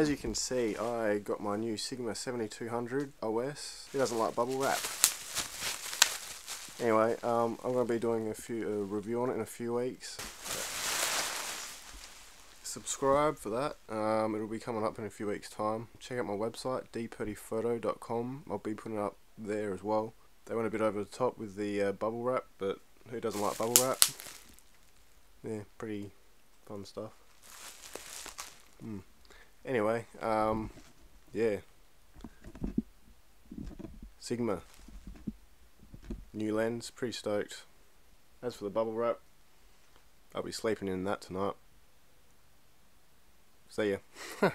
As you can see, I got my new Sigma 70-200 OS. It doesn't like bubble wrap. Anyway, um, I'm going to be doing a few a review on it in a few weeks. Subscribe for that. Um, it'll be coming up in a few weeks' time. Check out my website, dpurdiephoto.com. I'll be putting it up there as well. They went a bit over the top with the uh, bubble wrap, but who doesn't like bubble wrap? Yeah, pretty fun stuff. Hmm. Anyway, um, yeah. Sigma. New lens, pretty stoked. As for the bubble wrap, I'll be sleeping in that tonight. See ya.